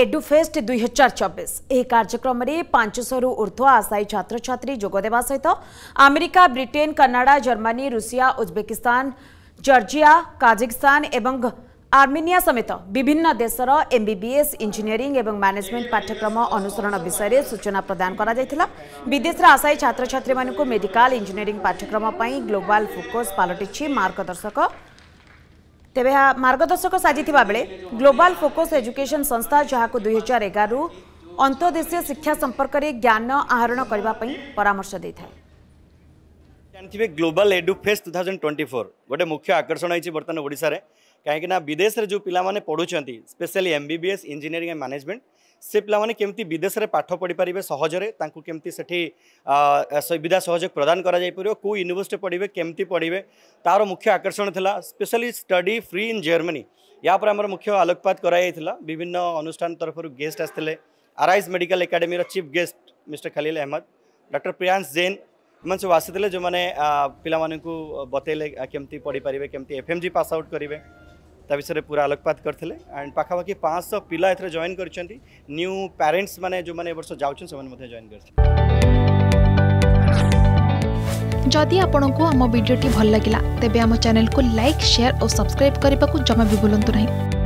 एडुफेस्ट दुई हजार चबीस यह कार्यक्रम में पांचशह ऊर्ध आशायी छात्र छात्री जोगदे सहित America Britain Canada Germany Russia Uzbekistan Georgia Kazakhstan Armenia समेत विभिन्न देशर एमबीबीएस इंजीनियरिंग एवं मैनेजमेंट पाठ्यक्रम अनुसरण विषय में सूचना प्रदान करा विदेश आशायी छात्र छात्री मेडिकल इंजीनियरिंग पाठ्यक्रम ग्लोबल फोकस पलटि मार्गदर्शक तेरे मार्गदर्शक साजिश बेले ग्लोबल फोकस एजुकेशन संस्था जहाँ को दुई हजार एगार अंतदेशीय शिक्षा संपर्क में ज्ञान आहरण करने परामर्श दे था जानते global Edufest two thousand twenty four गोटे मुख्य आकर्षण होती बर्तमान ओडार कहीं विदेश में जो पाने पढ़ुंट स्पेशली एम बस इंजीनियरी एंड मैनेजमेंट से पाने केमी विदेश में पाठ पढ़ी पारे सहजरे केमती से सुविधा सहयोग प्रदान करू यूनिवर्सिटी पढ़े केमती पढ़े तार मुख्य आकर्षण था specially study free in Germany या पर मुख्य आलोकपात कर विभिन्न अनुष्ठान तरफ गेस्ट आसते arise medical academy chief guest mister Khalil Ahmed doctor Priyansh Jain मैं सब आसी जो मैंने पिला बतैले केमती पढ़ी पारे केमती F M G pass out करेंगे ताषे पूरा आलोकपात करते एंड पाखापाखि पाँच पिला ए जॉन करू पेरेन्ट्स मैंने जो मैंने वर्ष जाऊँ से जॉन कर जदि आपण आम भिडी भल लगा तेब आम चेल को लाइक सेयार और सब्सक्राइब करने को जमा भी बुलां नहीं